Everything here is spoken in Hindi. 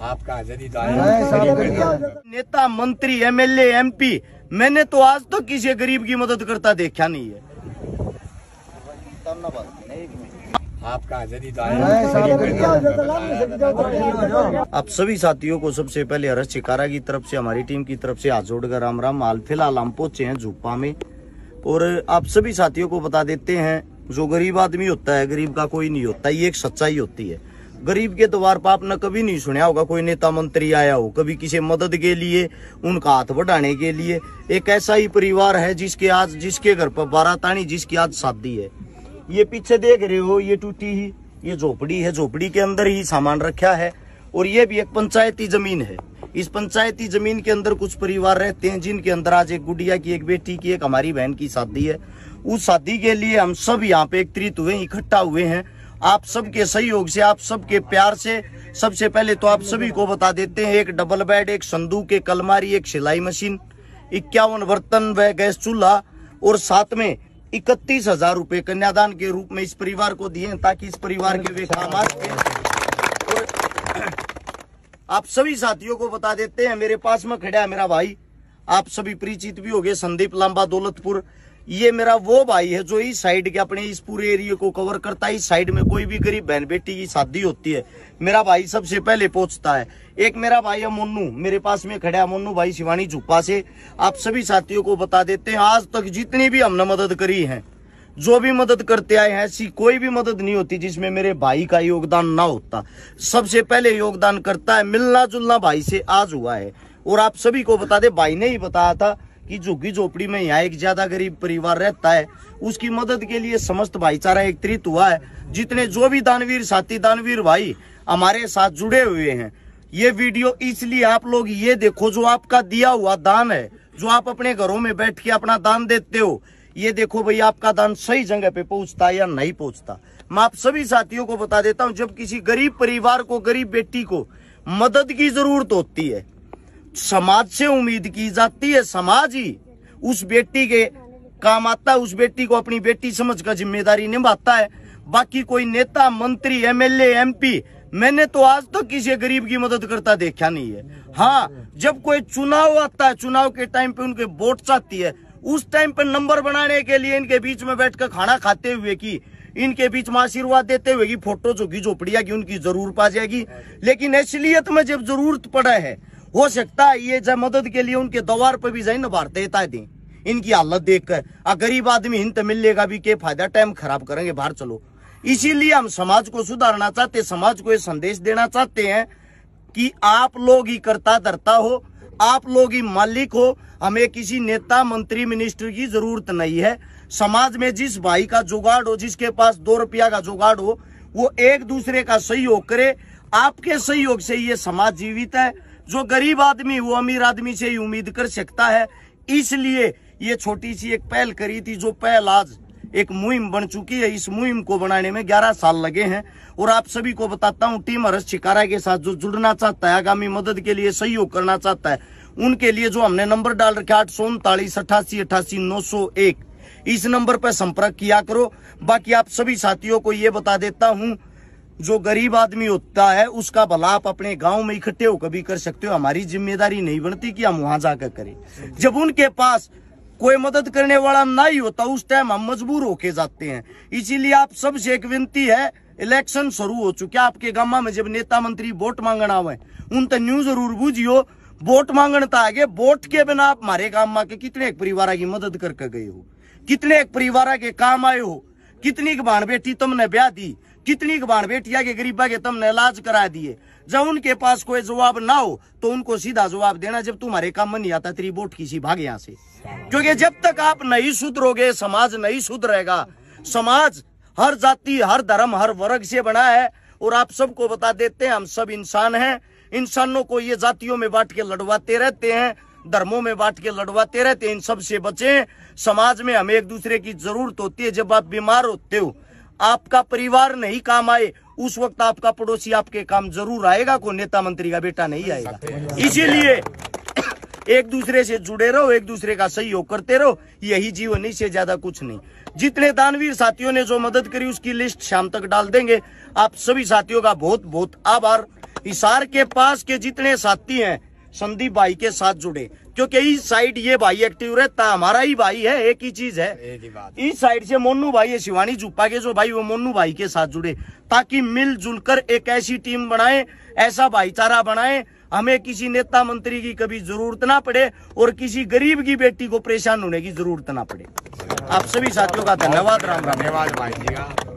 आपका जदीद नेता मंत्री एमएलए एमपी मैंने तो आज तक किसी गरीब की मदद करता देखा नहीं है। आपका जदीद आप सभी साथियों को सबसे पहले हरस चिकारा की तरफ़ से हमारी टीम की तरफ़ से हाथ जोड़कर राम राम। हाल फ़िलहाल हम पहुँचे हैं झुप्पा में। और आप सभी साथियों को बता देते हैं जो गरीब आदमी होता है गरीब का कोई नहीं होता ये एक सच्चाई होती है। गरीब के द्वार पर आपने कभी नहीं सुना होगा, कोई नेता मंत्री आया हो, कभी किसी मदद के लिए, उनका हाथ बढ़ाने के लिए। एक ऐसा ही परिवार है जिसके आज, जिसके घर पर बारातानी, जिसकी आज शादी है। ये पीछे देख रहे हो, ये टूटी ही, ये झोपड़ी है, झोपड़ी के अंदर ही सामान रखा है, और ये भी एक पंचायती ज़मीन है। इस पंचायती ज़मीन के अंदर कुछ परिवार रहते हैं, जिनके अंदर आज एक गुड़िया की, एक बेटी की, एक हमारी बहन की शादी है। उस शादी के लिए हम सब यहाँ पे एकत्रित हुए इकट्ठा हुए हैं। आप सबके सहयोग से, आप सबके प्यार से। सबसे पहले तो आप सभी को बता देते हैं, एक डबल बेड एक संदूक, एक अलमारी, एक सिलाई मशीन, इक्यावन बर्तन व गैस चूल्हा और साथ में इकतीस हज़ार रूपए कन्यादान के रूप में इस परिवार को दिए ताकि इस परिवार के वे काम आ आप सभी साथियों को बता देते हैं, मेरे पास में खड़ा है मेरा भाई। आप सभी परिचित भी हो गए संदीप लांबा, दौलतपुर। ये मेरा वो भाई है जो इस साइड के अपने इस पूरे एरिया को कवर करता है। इस साइड में कोई भी गरीब बहन बेटी की शादी होती है। मेरा भाई सबसे पहले पहुँचता है। एक मेरा भाई है मोन्नू। मेरे पास में खड़ा है मोन्नू भाई शिवानी झुप्पा से। आप सभी साथियों को बता देते हैं, आज तक जितनी भी हमने मदद करी है, जो भी मदद करते आए हैं, ऐसी कोई भी मदद नहीं होती जिसमें मेरे भाई का योगदान ना होता। सबसे पहले योगदान करता है मिलना जुलना भाई से आज हुआ है। और आप सभी को बता दे, भाई ने ही बताया था कि झुग्गी झोपड़ी में यहाँ एक ज़्यादा गरीब परिवार रहता है, उसकी मदद के लिए समस्त भाईचारा एकत्रित हुआ है। जितने जो भी दानवीर, साथी दानवीर भाई हमारे साथ जुड़े हुए हैं, ये वीडियो इसलिए आप लोग ये देखो, जो आपका दिया हुआ दान है, जो आप अपने घरों में बैठ के अपना दान देते हो, ये देखो भाई आपका दान सही जगह पे पहुँचता या नहीं पहुँचता। मैं आप सभी साथियों को बता देता हूँ, जब किसी गरीब परिवार को, गरीब बेटी को मदद की ज़रूरत होती है समाज से उम्मीद की जाती है, समाज ही उस बेटी के काम आता है, उस बेटी को अपनी बेटी समझ कर ज़िम्मेदारी निभाता है। बाकी कोई नेता, मंत्री, एमएलए, एमपी, मैंने तो आज तक तो किसी गरीब की मदद करता देखा नहीं है। हाँ जब कोई चुनाव आता है, चुनाव के टाइम पे उनके वोट चाहती है, उस टाइम पे नंबर बनाने के लिए इनके बीच में बैठकर खाना खाते हुए की इनके बीच में आशीर्वाद देते हुए की फ़ोटो जोगी झोपड़िया की उनकी ज़रूर पा जाएगी। लेकिन असलियत में जब ज़रूरत पड़ा है हो सकता है ये जब मदद के लिए उनके द्वार पर भी जाए ना भारतीय दें। इनकी हालत देखकर गरीब आदमी हिंद मिलेगा भी के फ़ायदा? टाइम खराब करेंगे, बाहर चलो। इसीलिए हम समाज को सुधारना चाहते समाज को ये संदेश देना चाहते हैं कि आप लोग ही करता धरता हो, आप लोग ही मालिक हो। हमें किसी नेता, मंत्री मिनिस्टर की ज़रूरत नहीं है। समाज में जिस भाई का जुगाड़ हो, जिसके पास दो रुपया का जुगाड़ हो, वो एक दूसरे का सहयोग करे। आपके सहयोग से ये समाज जीवित है। जो गरीब आदमी, वो अमीर आदमी से ही उम्मीद कर सकता है। इसलिए ये छोटी सी एक पहल करी थी, जो पहल आज एक मुहिम बन चुकी है। इस मुहिम को बनाने में 11 साल लगे हैं। और आप सभी को बताता हूँ, टीम हरस शिकारा के साथ जो जुड़ना चाहता है, आगामी मदद के लिए सहयोग करना चाहता है, उनके लिए जो हमने नंबर डाल रखे आठ सौ उनतालीस, अठासी अठासी, नौ सौ एक। इस नंबर पर संपर्क किया करो। बाकी आप सभी साथियों को ये बता देता हूँ जो गरीब आदमी होता है, उसका भला आप अपने गाँव में इकट्ठे होकर भी कर सकते हो। हमारी ज़िम्मेदारी नहीं बनती कि हम वहाँ जाकर करें। जब उनके पास कोई मदद करने वाला नहीं होता, उस टाइम हम मजबूर होके जाते हैं। इसीलिए आप सबसे एक विनती है इलेक्शन शुरू हो चुके आपके गामा में जब नेता मंत्री वोट मांगना हुए उन तो न्यू ज़रूर बुझियो। वोट मांगने तो आगे, वोट के बिना आप हमारे गामा के कितने एक परिवार की मदद करके गए हो? कितने एक परिवार के काम आए हो? कितनी बाण बेटी तुमने ब्याह दी? कितनी बाण बेटिया के गरीबा के तुमने इलाज करा दिए? जब उनके पास कोई जवाब ना हो तो उनको सीधा जवाब देना, जब तुम्हारे काम में नहीं आता, तेरी वोट किसी भाग यहाँ से। क्योंकि जब तक आप नहीं सुधरोगे, समाज नहीं सुधरेगा। समाज हर जाति, हर धर्म, हर वर्ग से बना है, और आप सबको बता देते हैं, हम सब इंसान हैं। इंसानों को ये जातियों में बांट के लड़वाते रहते हैं, धर्मों में बांट के लड़वाते रहते हैं, इन सबसे बचे। समाज में हमें एक दूसरे की ज़रूरत होती है, जब आप बीमार होते हो आपका परिवार नहीं काम आए, उस वक्त आपका पड़ोसी आपके काम ज़रूर आएगा को नेता मंत्री का बेटा नहीं आएगा। इसीलिए एक दूसरे से जुड़े रहो, एक दूसरे का सहयोग करते रहो, यही जीवन इससे ज़्यादा कुछ नहीं। जितने दानवीर साथियों ने जो मदद करी, उसकी लिस्ट शाम तक डाल देंगे। आप सभी साथियों का बहुत बहुत आभार। हिसार के पास के जितने साथी हैं संदीप भाई के साथ जुड़े। क्योंकि इस साइड ये भाई एक्टिव रहता हमारा ही भाई है एक ही चीज़ है। एक ही बात इस साइड से मोनू भाई है शिवानी जुप्पा के जो भाई वो मोनू भाई के साथ जुड़े। ताकि मिलजुल कर एक ऐसी टीम बनाए ऐसा भाईचारा बनाए। हमें किसी नेता मंत्री की कभी ज़रूरत ना पड़े और किसी गरीब की बेटी को परेशान होने की ज़रूरत ना पड़े। आप सभी साथियों का धन्यवाद राम राम। धन्यवाद भाई जी का।